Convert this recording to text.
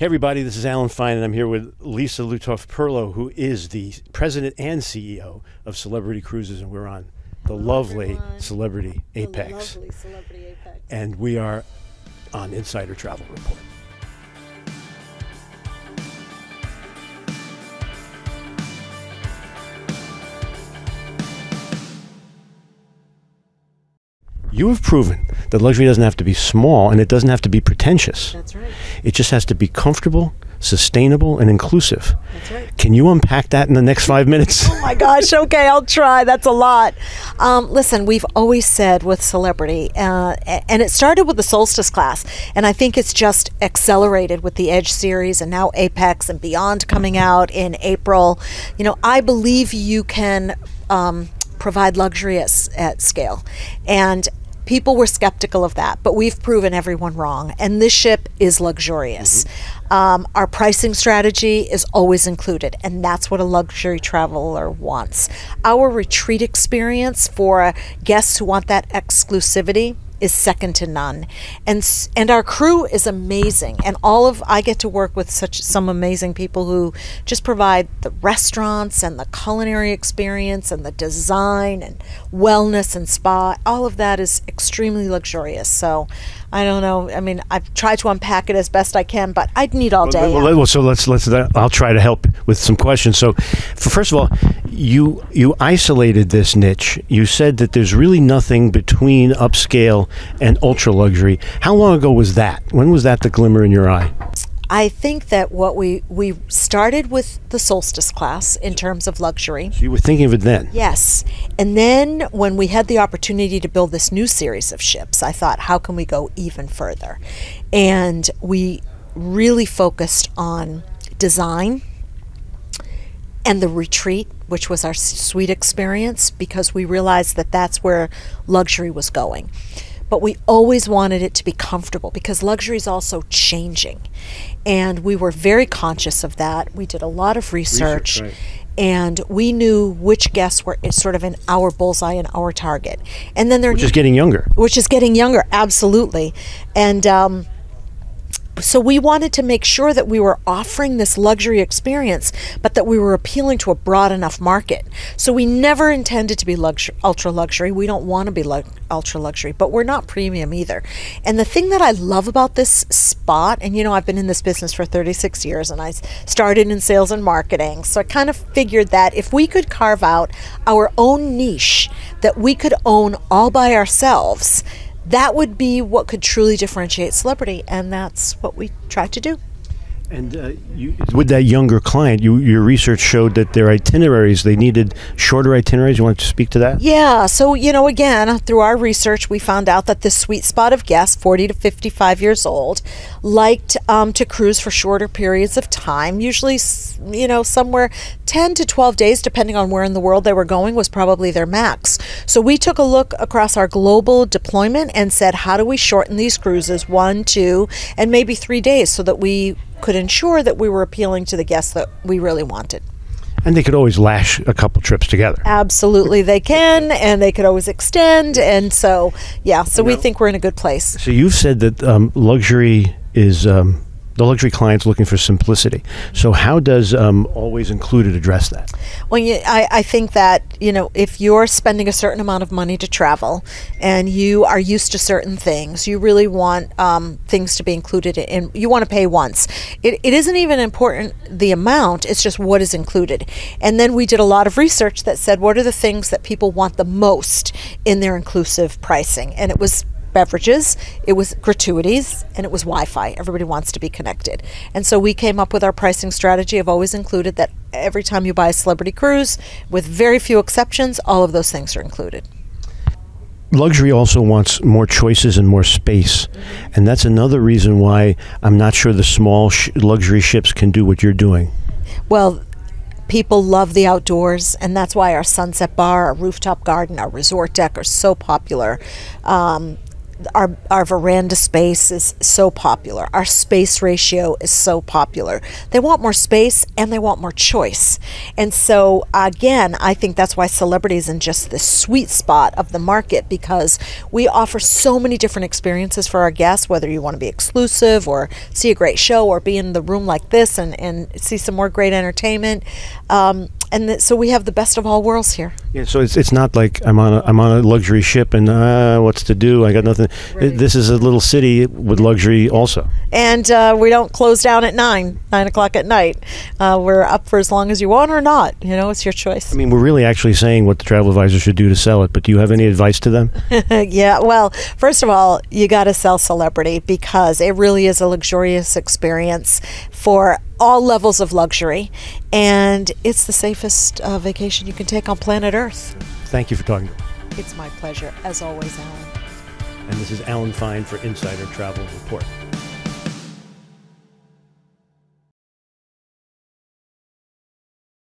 Hey, everybody, this is Alan Fine, and I'm here with Lisa Lutoff Perlo, who is the president and CEO of Celebrity Cruises, and we're on the lovely everyone. Celebrity The Apex. lovely Celebrity Apex. And we are on Insider Travel Report. You have proven that luxury doesn't have to be small and it doesn't have to be pretentious. That's right. It just has to be comfortable, sustainable, and inclusive. That's right. Can you unpack that in the next five minutes? Oh my gosh. Okay, I'll try. That's a lot. Um, listen, we've always said with celebrity, uh, and it started with the Solstice class, and I think it's just accelerated with the Edge series and now Apex and Beyond coming out in April. You know, I believe you can um, provide luxury at, at scale, and people were skeptical of that, but we've proven everyone wrong. And this ship is luxurious. Um, our pricing strategy is always included, and that's what a luxury traveler wants. Our retreat experience for guests who want that exclusivity is second to none. And and our crew is amazing. And all of I get to work with such some amazing people who just provide the restaurants and the culinary experience and the design and wellness and spa. All of that is extremely luxurious. So I don't know I mean I've tried to unpack it as best I can but I'd need all day Well, well, so let's let's. I'll try to help with some questions. So, for, first of all, you you isolated this niche. You said that there's really nothing between upscale and ultra luxury. How long ago was that? When was that the glimmer in your eye? I think that what we we started with the solstice class in terms of luxury You were thinking of it then. Yes. And then when we had the opportunity to build this new series of ships, I thought, how can we go even further? And we really focused on design and the retreat, which was our s- suite experience, because we realized that that's where luxury was going. But we always wanted it to be comfortable because luxury is also changing. And we were very conscious of that. We did a lot of research. right. And we knew which guests were sort of in our bullseye and our target. And then there Just getting younger. which is getting younger, absolutely. And um, so we wanted to make sure that we were offering this luxury experience, but that we were appealing to a broad enough market. So we never intended to be luxury, ultra luxury. We don't want to be ultra luxury, but we're not premium either. And the thing that I love about this spot, and you know, I've been in this business for 36 years, and I started in sales and marketing. So I kind of figured that if we could carve out our own niche that we could own all by ourselves that would be what could truly differentiate celebrity and that's what we tried to do And uh, you, with that younger client, you, your research showed that their itineraries they needed shorter itineraries. You want to speak to that? yeah so you know again through our research we found out that this sweet spot of guests 40 to 55 years old liked um, to cruise for shorter periods of time usually you know somewhere 10 to 12 days depending on where in the world they were going was probably their max so we took a look across our global deployment and said how do we shorten these cruises one two and maybe three days so that we could ensure that we were appealing to the guests that we really wanted And they could always lash a couple trips together. Absolutely, they can, and they could always extend. And so, yeah, so we think we're in a good place. So you've said that um, luxury is um, the luxury client's looking for simplicity. So how does um, always included address that? Well, I, I think that, you know, if you're spending a certain amount of money to travel and you are used to certain things, you really want um, things to be included in, you want to pay once. It, it isn't even important the amount, it's just what is included. And then we did a lot of research that said what are the things that people want the most in their inclusive pricing. And it was beverages, it was gratuities, and it was Wi Fi. Everybody wants to be connected. And so we came up with our pricing strategy I've always included that every time you buy a celebrity cruise, with very few exceptions, all of those things are included. Luxury also wants more choices and more space, and that's another reason why I'm not sure the small sh- luxury ships can do what you're doing. Well, people love the outdoors, and that's why our sunset bar, our rooftop garden, our resort deck are so popular. Um, our our veranda space is so popular. Our space ratio is so popular. They want more space and they want more choice. And so again, I think that's why celebrities in just the sweet spot of the market because we offer so many different experiences for our guests, whether you want to be exclusive or see a great show or be in the room like this and, and see some more great entertainment. Um, and th- so we have the best of all worlds here. Yeah, so it's it's not like I'm on a I'm on a luxury ship and uh, what's to do? I got nothing. Right. This is a little city with luxury also. And uh, we don't close down at nine, nine o'clock at night. Uh, we're up for as long as you want or not. You know, it's your choice. I mean, we're really actually saying what the travel advisor should do to sell it. But do you have any advice to them? yeah, well, first of all, you got to sell celebrity because it really is a luxurious experience for all levels of luxury, and it's the safest uh, vacation you can take on planet Earth. Thank you for talking to me. It's my pleasure, as always, Alan. And this is Alan Fine for Insider Travel Report.